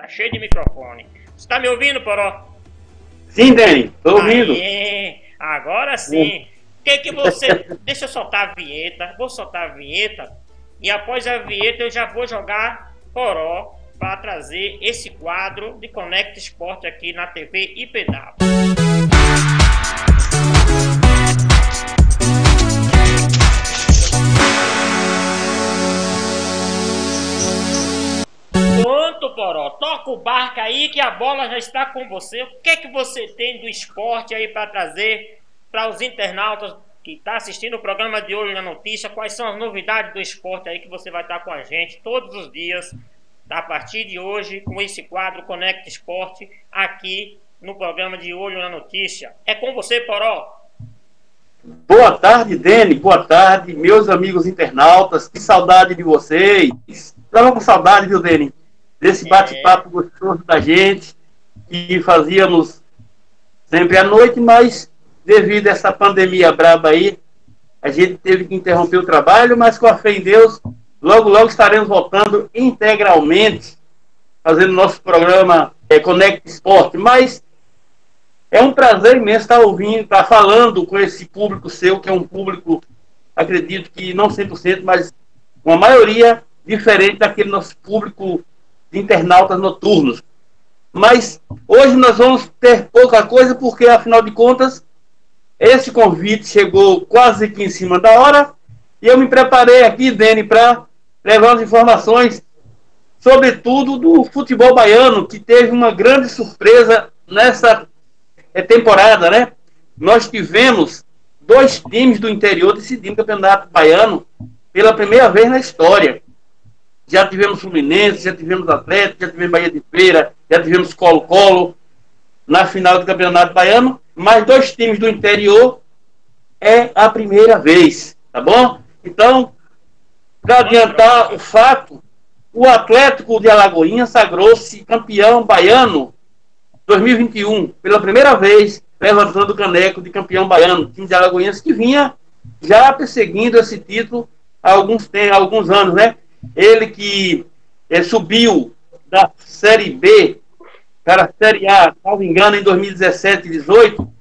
tá cheio de microfone. Você tá me ouvindo, Poró? Sim, Dani, tô ouvindo. Aê, agora sim. O que que você... Deixa eu soltar a vinheta, vou soltar a vinheta e após a vinheta eu já vou jogar Poró para trazer esse quadro de Conecta Esporte aqui na TV IPW. Toca o barco aí que a bola já está com você. O que é que você tem do esporte aí para trazer para os internautas que estão tá assistindo o programa de Olho na Notícia? Quais são as novidades do esporte aí que você vai estar com a gente todos os dias, a partir de hoje, com esse quadro Conecta Esporte, aqui no programa de Olho na Notícia. É com você, Poró. Boa tarde, Dene. Boa tarde, meus amigos internautas. Que saudade de vocês. Estava com saudade, viu, Dene? Desse bate-papo é. gostoso da gente, que fazíamos sempre à noite, mas devido a essa pandemia braba aí, a gente teve que interromper o trabalho, mas com a fé em Deus, logo, logo estaremos voltando integralmente, fazendo nosso programa é, Connect Esporte. Mas é um prazer imenso estar ouvindo, estar falando com esse público seu, que é um público, acredito que não 100%, mas uma maioria diferente daquele nosso público de internautas noturnos. Mas hoje nós vamos ter pouca coisa, porque afinal de contas, esse convite chegou quase que em cima da hora. E eu me preparei aqui, Dene, para levar as informações, sobretudo do futebol baiano, que teve uma grande surpresa nessa temporada, né? Nós tivemos dois times do interior decidindo o campeonato baiano pela primeira vez na história já tivemos Fluminense, já tivemos Atlético, já tivemos Bahia de Feira, já tivemos Colo-Colo na final do Campeonato Baiano, mas dois times do interior é a primeira vez, tá bom? Então, para adiantar o fato, o Atlético de Alagoinha sagrou-se campeão baiano 2021, pela primeira vez, levantando o caneco de campeão baiano, time de Alagoinhas que vinha já perseguindo esse título há alguns, há alguns anos, né? Ele que é, subiu da Série B para a Série A, salvo engano, em 2017 e 2018.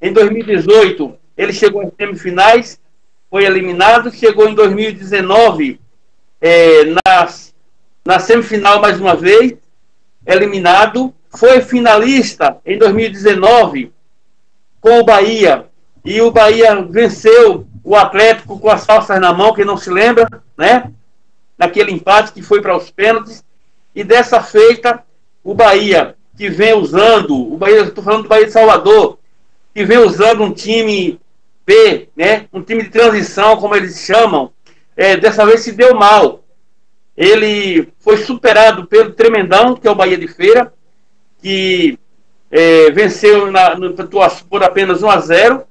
Em 2018, ele chegou às semifinais, foi eliminado. Chegou em 2019 é, nas, na semifinal mais uma vez, eliminado. Foi finalista em 2019 com o Bahia. E o Bahia venceu o Atlético com as falsas na mão, quem não se lembra, né? Naquele empate que foi para os pênaltis. E dessa feita, o Bahia, que vem usando, o Bahia, estou falando do Bahia de Salvador, que vem usando um time B, né, um time de transição, como eles chamam, é, dessa vez se deu mal. Ele foi superado pelo Tremendão, que é o Bahia de Feira, que é, venceu na, no, por apenas 1 a 0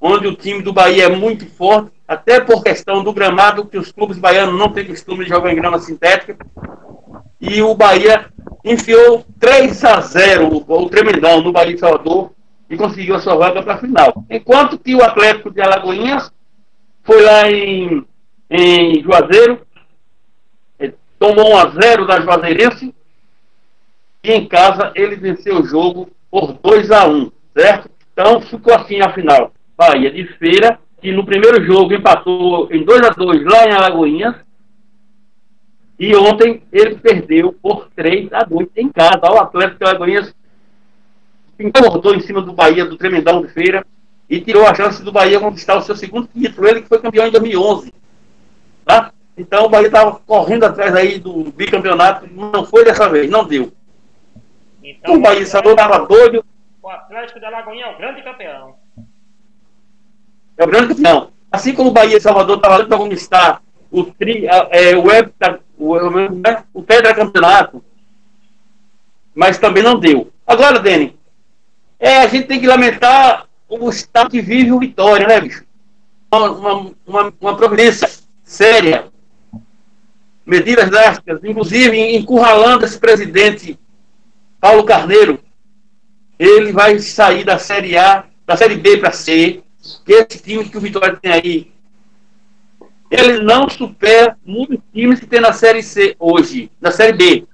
onde o time do Bahia é muito forte, até por questão do gramado, que os clubes baianos não têm costume de jogar em grama sintética. E o Bahia enfiou 3 a 0 o, Tremendão no Bahia de Salvador e conseguiu a sua vaga para a final. Enquanto que o Atlético de Alagoinhas foi lá em, em Juazeiro, eh, tomou 1 a 0 da Juazeirense e em casa ele venceu o jogo por 2 a 1 certo? Então ficou assim a final. Bahia de Feira que no primeiro jogo empatou em 2 a 2 lá em Alagoinhas. E ontem ele perdeu por 3 a 2 em casa. O Atlético de Alagoinhas encordou em cima do Bahia, do Tremendão de Feira, e tirou a chance do Bahia conquistar o seu segundo título. Ele que foi campeão em 2011. Tá? Então o Bahia estava correndo atrás aí do bicampeonato. Não foi dessa vez, não deu. Então, o Bahia estava doido. O Atlético de Alagoinha é o grande campeão. É o grande campeão. Assim como o Bahia e Salvador estavam para conquistar o, tri, é, o, hepta, o, né, o tetracampeonato, mas também não deu. Agora, Dani, é, a gente tem que lamentar o estado que vive o Vitória, né, bicho? Uma, uma, uma, uma providência séria, medidas drásticas, inclusive encurralando esse presidente Paulo Carneiro. Ele vai sair da Série A, da Série B para C, que esse time que o Vitória tem aí, ele não supera muitos times que tem na Série C hoje, na Série B.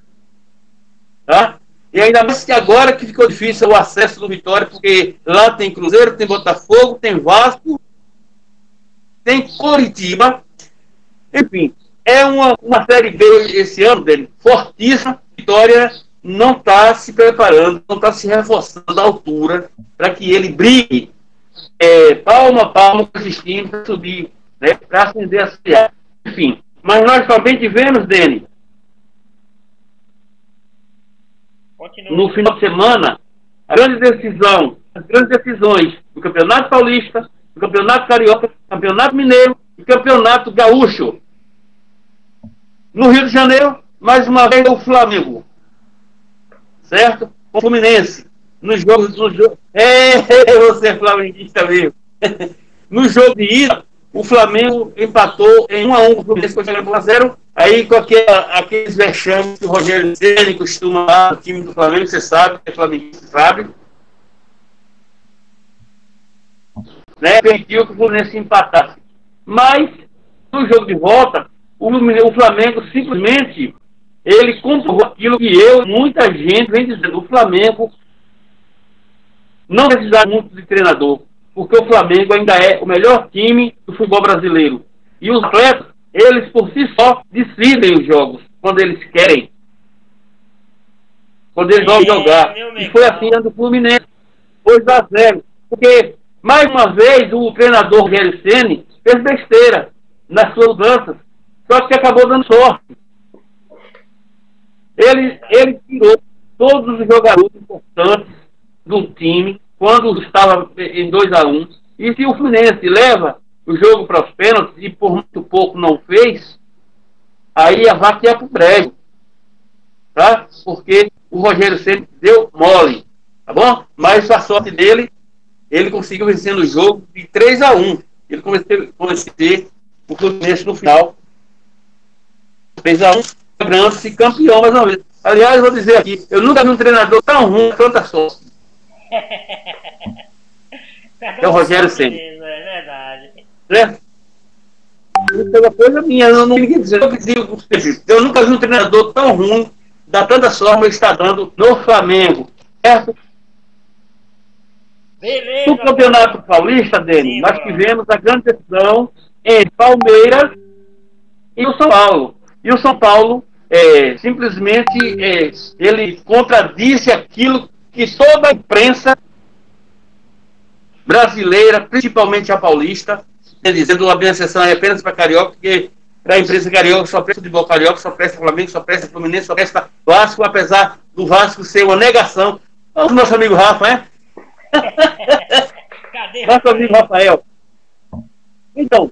Tá? E ainda mais que agora que ficou difícil o acesso do Vitória, porque lá tem Cruzeiro, tem Botafogo, tem Vasco, tem Coritiba. Enfim, é uma, uma série B esse ano dele, fortíssima. Vitória não está se preparando, não está se reforçando à altura para que ele brigue é, palma a com esses times para subir, né, para acender a cidade. Enfim, mas nós somente vemos, Dene, no final de semana, a grande decisão, as grandes decisões do Campeonato Paulista, do Campeonato Carioca, Campeonato Mineiro e Campeonato Gaúcho. No Rio de Janeiro, mais uma vez o Flamengo. Certo? O Fluminense. Nos jogos. No jogo, é, você é flamenguista mesmo. no jogo de ida, o Flamengo empatou em 1 a 1 com o Fluminense, foi chegando 1 a 0 Aí com aqueles vexames que o Rogério Ceni costuma dar no time do Flamengo, você sabe, é flamenguista sabe. Né, permitiu que o Fluminense empatasse. Mas, no jogo de volta, o, o Flamengo simplesmente ele comprovou aquilo que eu, muita gente vem dizendo. O Flamengo não precisa muito de treinador, porque o Flamengo ainda é o melhor time do futebol brasileiro. E os atletas, eles por si só decidem os jogos, quando eles querem. Quando eles vão jogar. E foi assim do Fluminense. 2 a 0. Porque, mais uma vez, o treinador Rogério Ceni fez besteira nas suas mudanças. Só que acabou dando sorte. Ele, ele tirou todos os jogadores importantes do time quando estava em 2 a 1 um, E se o Fluminense leva o jogo para os pênaltis e por muito pouco não fez, aí a vaca ia para o brejo. Tá? Porque o Rogério sempre deu mole. Tá bom? Mas a sorte dele, ele conseguiu vencer no jogo de 3 a 1 Ele começou a vencer o Fluminense no final. 3 a 1 lembrando-se campeão mais uma vez. Aliás, vou dizer aqui, eu nunca vi um treinador tão ruim tanta sorte. é o Rogério Senna. É verdade. É. Isso é uma coisa minha, eu não dizer. Eu, nunca vi um treinador tão ruim, da tanta sorte que está dando no Flamengo. Certo? Beleza, no Campeonato Paulista, dele, nós tivemos a grande decisão entre Palmeiras e o São Paulo. E o São Paulo é, simplesmente é, ele contradisse aquilo que toda a imprensa brasileira, principalmente a paulista, dizendo que a exceção é apenas para carioca, porque para a imprensa carioca só presta futebol carioca, só presta Flamengo, só presta Fluminense, só presta Vasco, apesar do Vasco ser uma negação. Olha o nosso amigo Rafa, né? Cadê? Nosso amigo Rafael. Então,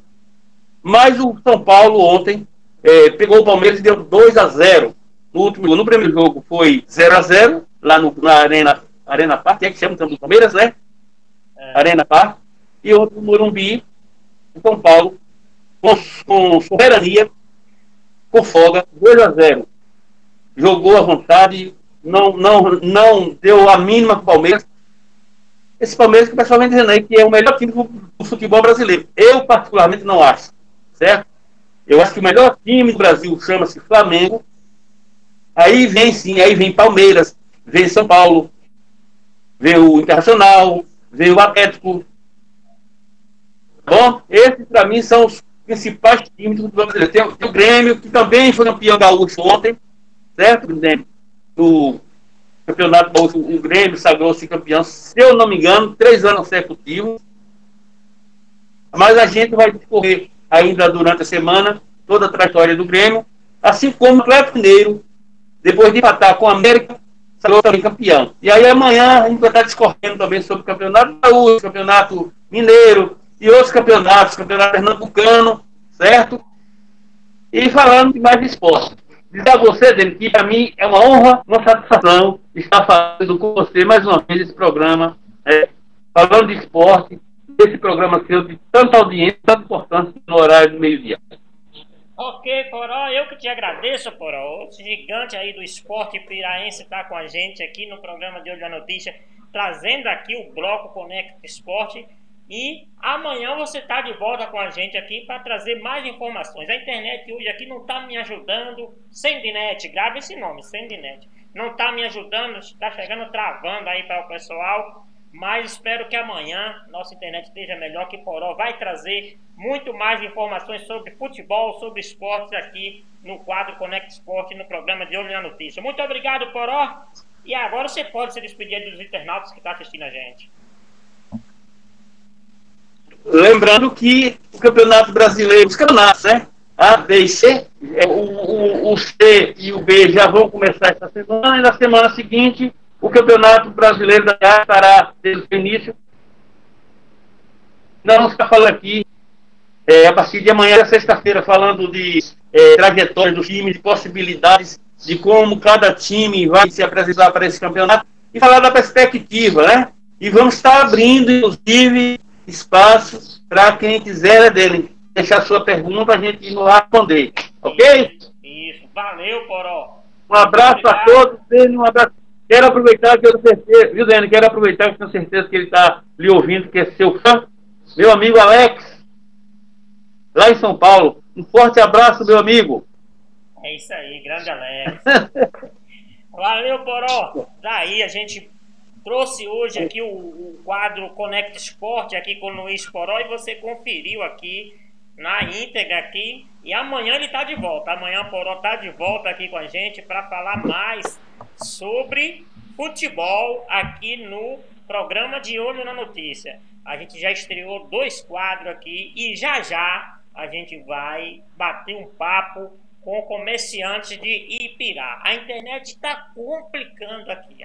mas o São Paulo ontem é, pegou o Palmeiras e deu 2 a 0 no último No primeiro jogo foi 0 a 0 lá no, na Arena, Arena Parque, é que chama do Palmeiras, né? É. Arena Parque. E outro no Morumbi, em São Paulo, com, com soberania, com folga, 2 a 0 Jogou à vontade, não, não, não deu a mínima para o Palmeiras. Esse Palmeiras que o pessoal vem dizendo aí que é o melhor time do futebol brasileiro. Eu, particularmente, não acho. Certo? Eu acho que o melhor time do Brasil chama-se Flamengo. Aí vem sim, aí vem Palmeiras, vem São Paulo, vem o Internacional, vem o Atlético. Bom, esses para mim são os principais times do brasileiro. Tem, tem, o Grêmio, que também foi campeão gaúcho ontem, certo? Do campeonato gaúcho, o Grêmio sagrou-se campeão, se eu não me engano, três anos consecutivos. Mas a gente vai discorrer ainda durante a semana, toda a trajetória do Grêmio, assim como o Atlético Mineiro, depois de empatar com a América, saiu também campeão. E aí amanhã a gente vai estar discorrendo também sobre o Campeonato Gaúcho, Campeonato Mineiro e outros campeonatos, Campeonato Pernambucano, certo? E falando de mais esporte. Dizer a você, Dele, que para mim é uma honra, uma satisfação estar falando com você mais uma vez esse programa, é, falando de esporte, esse programa seu de tanta audiência, tanta importância no horário do meio-dia. Ok, Poró, eu que te agradeço, Poró. O gigante aí do esporte piraense está com a gente aqui no programa de Hoje da Notícia, trazendo aqui o bloco Conecta Esporte. E amanhã você está de volta com a gente aqui para trazer mais informações. A internet hoje aqui não está me ajudando. Sendinet, grave esse nome, Sendinet. não está me ajudando, está chegando travando aí para o pessoal. Mas espero que amanhã nossa internet esteja melhor, que Poró vai trazer muito mais informações sobre futebol, sobre esportes aqui no quadro Conect Esporte, no programa de Olho na Notícia. Muito obrigado, Poró. E agora você pode se despedir dos internautas que estão tá assistindo a gente. Lembrando que o Campeonato Brasileiro, os campeonatos, né? A, B e C, é, o, o, o C e o B já vão começar essa semana, e na semana seguinte o Campeonato Brasileiro da Área estará desde o início. Nós vamos ficar falando aqui é, a partir de amanhã, sexta-feira, falando de é, trajetória do time, de possibilidades, de como cada time vai se apresentar para esse campeonato e falar da perspectiva, né? E vamos estar abrindo, inclusive, espaço para quem quiser né, dele deixar sua pergunta, a gente ir lá responder. Ok? Isso, valeu, Poró. Um abraço a todos, um abraço. Quero aproveitar que eu tenho certeza, viu, Dani? Quero aproveitar que tenho certeza que ele está lhe ouvindo, que é seu fã. Meu amigo Alex, lá em São Paulo. Um forte abraço, meu amigo. É isso aí, grande Alex. Valeu, Poró. Daí a gente trouxe hoje aqui o, o quadro Conect Sport aqui com o Luiz Poró e você conferiu aqui na íntegra aqui. E amanhã ele está de volta. Amanhã o Poró está de volta aqui com a gente para falar mais sobre futebol aqui no programa de Olho na Notícia. A gente já estreou dois quadros aqui e já já a gente vai bater um papo com comerciantes de Ipirá. A internet está complicando aqui.